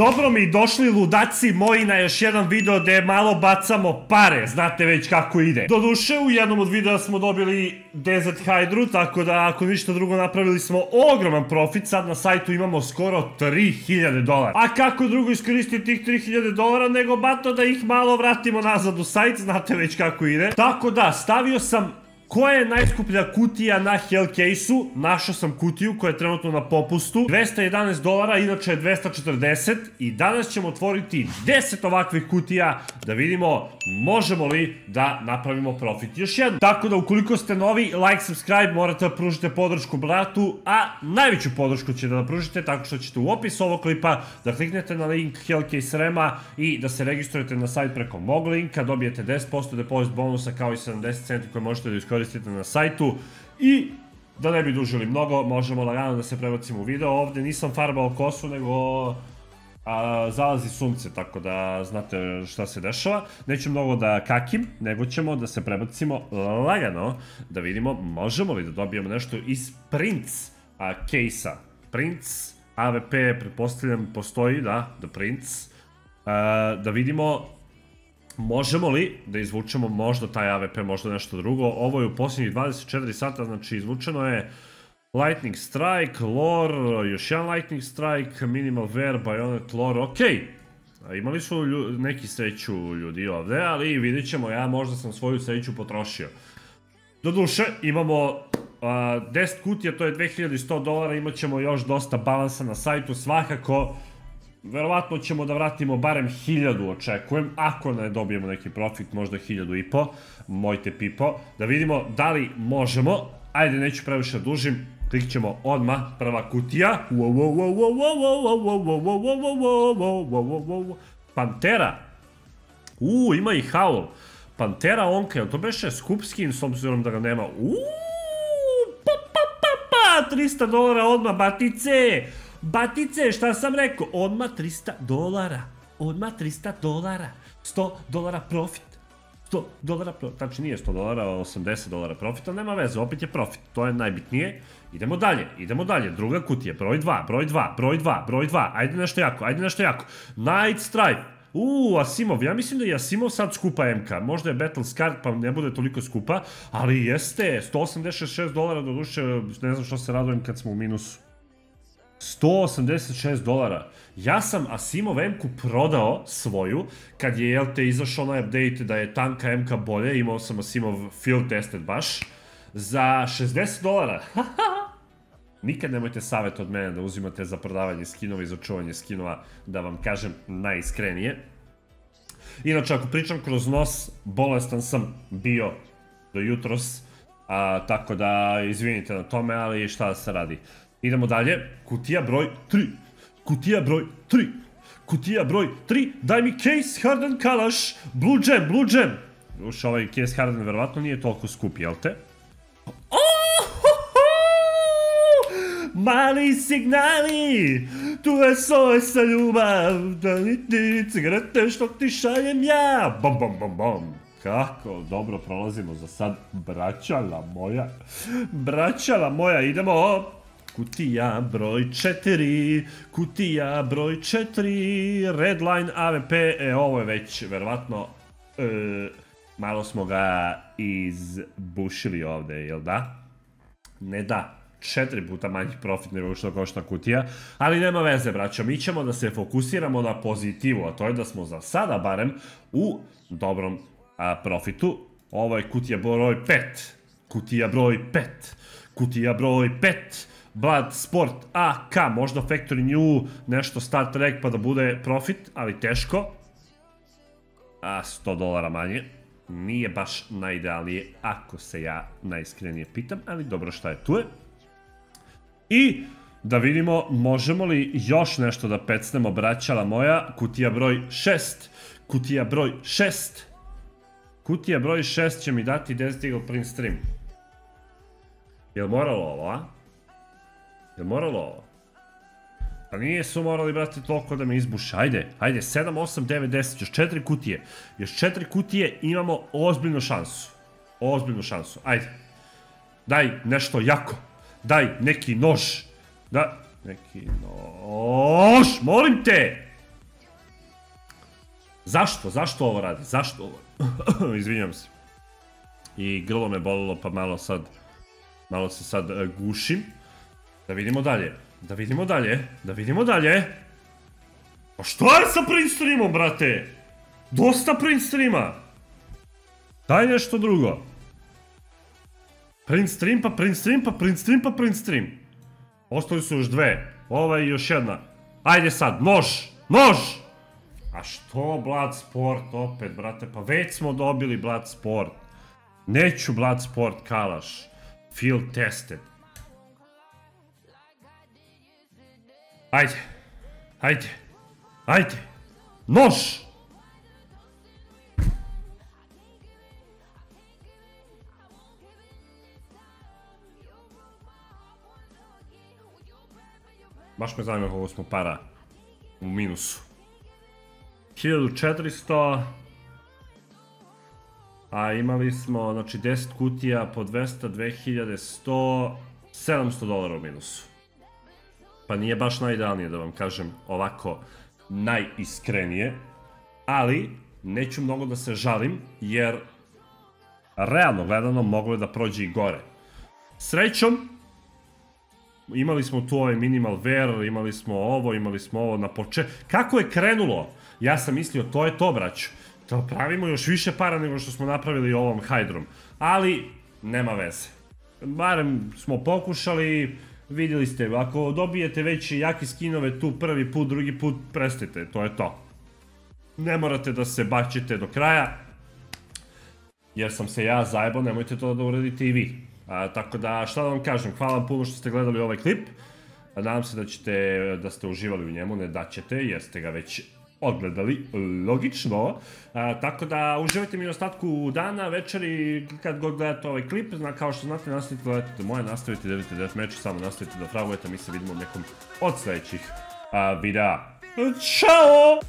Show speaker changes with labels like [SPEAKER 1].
[SPEAKER 1] Dobro mi došli ludaci moji na još jedan video gdje malo bacamo pare, znate već kako ide. Doduše u jednom od videa smo dobili Desert Hydru, tako da ako ništa drugo napravili smo ogroman profit, sad na sajtu imamo skoro 3000 dolara. A kako drugo iskoristiti tih 3000 dolara nego bato da ih malo vratimo nazad u sajt, znate već kako ide. Tako da, stavio sam koja je najskuplja kutija na Hellcase-u? Našao sam kutiju koja je trenutno na popustu. 211 dolara, inače je 240. I danas ćemo otvoriti 10 ovakvih kutija da vidimo možemo li da napravimo profit još jednu. Tako da ukoliko ste novi, like, subscribe, morate da pružite podršku bratu, a najveću podršku ćete da pružite tako što ćete u opisu ovog klipa da kliknete na link Hellcase Rema i da se registrujete na sajt preko mog linka, dobijete 10% depozit bonusa kao i 70 centi koje možete da iskoristite koristite na sajtu i da ne bi dužili mnogo, možemo lagano da se prebacimo u video. Ovdje nisam farbao kosu, nego a, zalazi sunce, tako da znate šta se dešava. Neću mnogo da kakim, nego ćemo da se prebacimo lagano, da vidimo možemo li da dobijemo nešto iz Prince a, case-a. Prince, AVP, pretpostavljam, postoji, da, The Prince. A, da vidimo Možemo li da izvučemo možda taj AVP, možda nešto drugo? Ovo je u posljednjih 24 sata, znači izvučeno je Lightning Strike, Lore, još jedan Lightning Strike, Minimal Wear, Bayonet, Lore, okej. Imali su neki sreću ljudi ovde, ali vidjet ćemo, ja možda sam svoju sreću potrošio. Doduše, imamo 10 kutija, to je 2100 dolara, imat ćemo još dosta balansa na sajtu, svakako Verovatno ćemo da vratimo barem hiljadu očekujem, ako ne dobijemo neki profit, možda hiljadu i po, mojte pipo, da vidimo da li možemo, ajde neću previše dužim, klikćemo odmah, prva kutija, Pantera, uuu, ima i Howl, Pantera Onka, jel to beše skupskin s obzirom da ga nema, uuu, pa pa pa pa, 300 dolara odmah, batice, Batice, šta sam rekao? Odma 300 dolara. Odma 300 dolara. 100 dolara profit. 100 dolara profit. Znači nije 100 dolara, 80 dolara profit, ali nema veze, opet je profit. To je najbitnije. Idemo dalje, idemo dalje. Druga kutija, broj 2, broj 2, broj 2, broj 2. Ajde nešto jako, ajde nešto jako. Night Stripe. Uuu, Asimov, ja mislim da je Asimov sad skupa MK, možda je Battle Scar pa ne bude toliko skupa, ali jeste, 186 dolara do duše, ne znam što se radujem kad smo u minusu. 186 dolara. Ja sam Asimov M-ku prodao svoju, kad je, jel te, izašao onaj update da je tanka M-ka bolje, imao sam Asimov field tested baš, za 60 dolara. Nikad nemojte savjet od mene da uzimate za prodavanje skinova i za čuvanje skinova, da vam kažem najiskrenije. Inače, ako pričam kroz nos, bolestan sam bio do jutros, a, tako da izvinite na tome, ali šta da se radi. Idemo dalje. Kutija broj 3. Kutija broj 3. Kutija broj 3. Daj mi Case Harden Kalaš. Blue Jam, Blue Jam. Už ovaj Case Harden verovatno nije toliko skup, jel te? Mali signali, tu je svoje sa ljubav, da li ti cigarete što ti šaljem ja, bom bom bom bom. Kako dobro prolazimo za sad, braćala moja, braćala moja, idemo Kutija broj 4, kutija broj 4, Redline AVP, e ovo je već verovatno, e, malo smo ga izbušili ovde, jel da? Ne da, četiri puta manji profit nego što košta kutija, ali nema veze braćo, mi ćemo da se fokusiramo na pozitivu, a to je da smo za sada barem u dobrom a, profitu. Ovo je kutija broj 5, kutija broj 5, kutija broj 5, Blood Sport AK, možda Factory New, nešto Star Trek pa da bude profit, ali teško. A 100 dolara manje. Nije baš najidealnije, ako se ja najiskrenije pitam, ali dobro šta je tu je. I da vidimo možemo li još nešto da pecnemo, braćala moja. Kutija broj 6. Kutija broj 6. Kutija broj 6 će mi dati Desert Eagle Print Stream. Jel moralo ovo, a? Je moralo ovo? Pa nije su morali, brate, toliko da me izbuše. Ajde, ajde, 7, 8, 9, 10, još 4 kutije. Još 4 kutije imamo ozbiljnu šansu. Ozbiljnu šansu, ajde. Daj nešto jako. Daj neki nož. Da, neki nož, molim te! Zašto? Zašto ovo radi? Zašto ovo? Izvinjam se. I grlo me bolilo pa malo sad, malo se sad uh, gušim. Da vidimo dalje. Da vidimo dalje. Da vidimo dalje. Pa što je sa print streamom, brate? Dosta print streama. Daj nešto drugo. Print stream, pa print stream, pa print stream, pa print stream. Ostali su još dve. Ova i još jedna. Ajde sad, nož! Nož! A što Blood Sport opet, brate? Pa već smo dobili Blood Sport. Neću Blood Sport kalaš. Field tested. Ajde. Ajde. Ajde. Nož! Baš me zanima koliko smo para u minusu. 1400 a imali smo znači 10 kutija po 200, 2100 700 dolara u minusu pa nije baš najidealnije da vam kažem ovako najiskrenije ali neću mnogo da se žalim jer realno gledano moglo je da prođe i gore srećom imali smo tu ovaj minimal ver, imali smo ovo, imali smo ovo na poče... Kako je krenulo? Ja sam mislio, to je to, braću. To pravimo još više para nego što smo napravili ovom Hydrom. Ali, nema veze. Barem smo pokušali, vidjeli ste, ako dobijete već jaki skinove tu prvi put, drugi put, prestajte, to je to. Ne morate da se bačite do kraja, jer sam se ja zajebao, nemojte to da uradite i vi. A, tako da, šta da vam kažem, hvala vam puno što ste gledali ovaj klip. Nadam se da ćete, da ste uživali u njemu, ne da ćete, jer ste ga već odgledali, logično. A, tako da, uživajte mi u ostatku dana, večeri, kad god gledate ovaj klip. Zna, kao što znate, nastavite da gledate moje, nastavite da vidite deathmatch, samo nastavite da fragujete, mi se vidimo u nekom od sledećih a, videa. Ćao!